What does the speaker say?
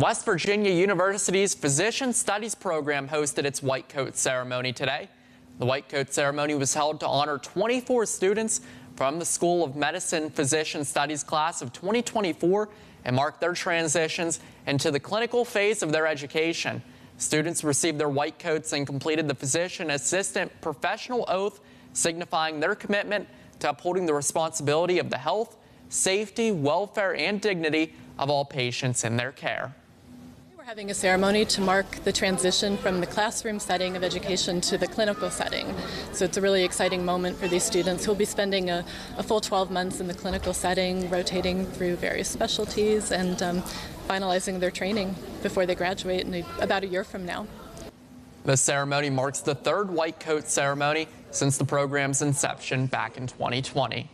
West Virginia University's Physician Studies program hosted its White Coat ceremony today. The White Coat ceremony was held to honor 24 students from the School of Medicine Physician Studies class of 2024 and mark their transitions into the clinical phase of their education. Students received their white coats and completed the physician assistant professional oath, signifying their commitment to upholding the responsibility of the health, safety, welfare, and dignity of all patients in their care having a ceremony to mark the transition from the classroom setting of education to the clinical setting. So it's a really exciting moment for these students who will be spending a, a full 12 months in the clinical setting, rotating through various specialties and um, finalizing their training before they graduate in a, about a year from now. The ceremony marks the third white coat ceremony since the program's inception back in 2020.